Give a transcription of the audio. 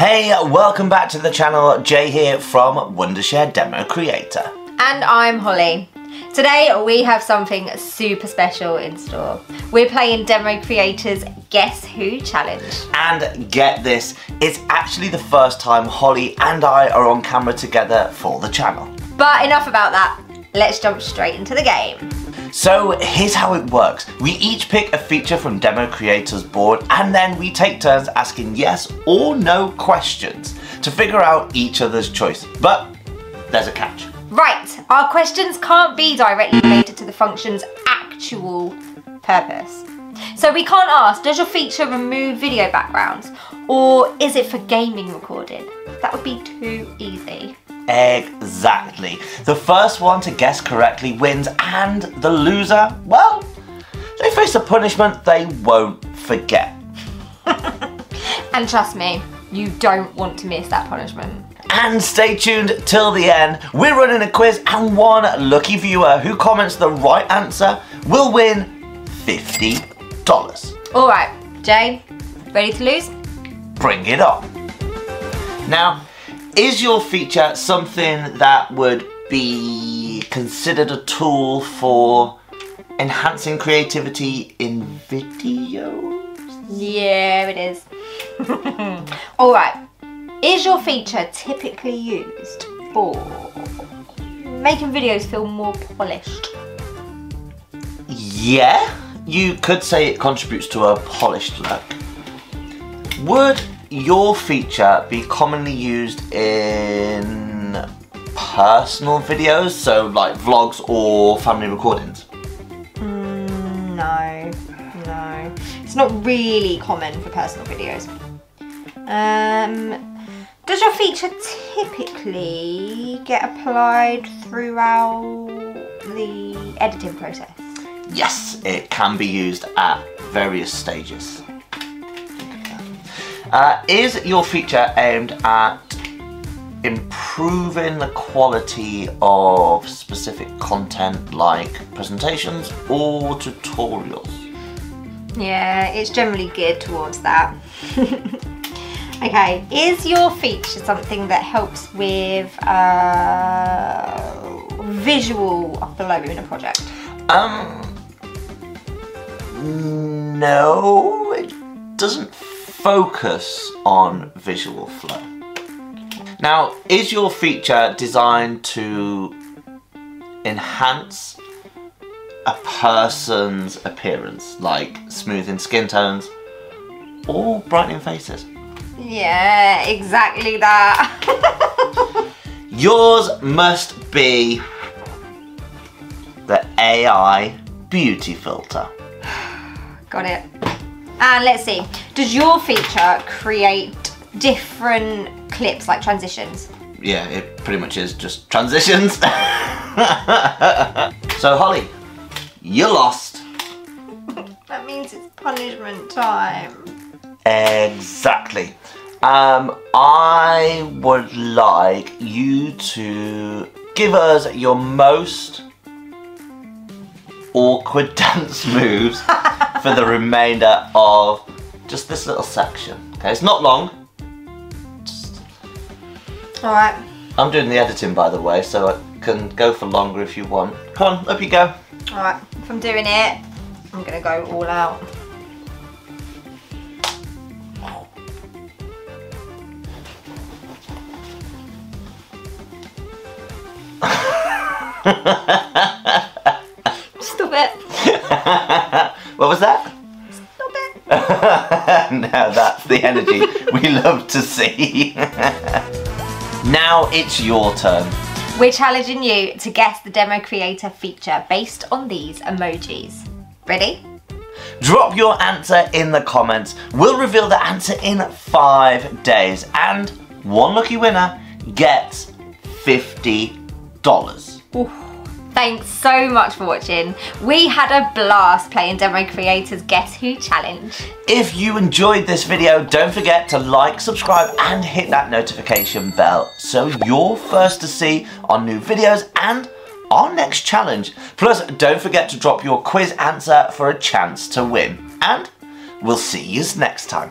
Hey, welcome back to the channel. Jay here from Wondershare DemoCreator. And I'm Holly. Today we have something super special in store. We're playing DemoCreator's Guess Who Challenge. And get this, it's actually the first time Holly and I are on camera together for the channel. But enough about that, let's jump straight into the game. So here's how it works. We each pick a feature from DemoCreator's board and then we take turns asking yes or no questions to figure out each other's choice. But there's a catch. Right, our questions can't be directly related to the function's actual purpose. So we can't ask, does your feature remove video backgrounds? Or is it for gaming recording? That would be too easy. Exactly. The first one to guess correctly wins and the loser, well, they face a punishment they won't forget. and trust me, you don't want to miss that punishment. And stay tuned till the end. We're running a quiz and one lucky viewer who comments the right answer will win $50. All right, Jay, ready to lose? Bring it on. Now, is your feature something that would be considered a tool for enhancing creativity in videos? Yeah, it is. All right. Is your feature typically used for making videos feel more polished? Yeah, you could say it contributes to a polished look. Would your feature be commonly used in personal videos, so like vlogs or family recordings? Mm, no, no. It's not really common for personal videos. Um, does your feature typically get applied throughout the editing process? Yes, it can be used at various stages. Uh, is your feature aimed at improving the quality of specific content like presentations or tutorials? Yeah, it's generally geared towards that. Okay, is your feature something that helps with uh, visual flow in a project? Um, no, it doesn't focus on visual flow. Now, is your feature designed to enhance a person's appearance, like smoothing skin tones or brightening faces? Yeah, exactly that. Yours must be the AI beauty filter. Got it. And let's see, does your feature create different clips like transitions? Yeah, it pretty much is just transitions. so Holly, you're lost. that means it's punishment time. Exactly. Um, I would like you to give us your most awkward dance moves for the remainder of just this little section. Okay, it's not long. Just... All right. I'm doing the editing by the way, so I can go for longer if you want. Come on, up you go. All right, if I'm doing it, I'm gonna go all out. What was that? Stop it. now that's the energy we love to see. now it's your turn. We're challenging you to guess the DemoCreator feature based on these emojis. Ready? Drop your answer in the comments. We'll reveal the answer in five days and one lucky winner gets $50. Ooh. Thanks so much for watching. We had a blast playing DemoCreator's Guess Who Challenge. If you enjoyed this video, don't forget to like, subscribe and hit that notification bell so you're first to see our new videos and our next challenge. Plus, don't forget to drop your quiz answer for a chance to win. And we'll see you next time.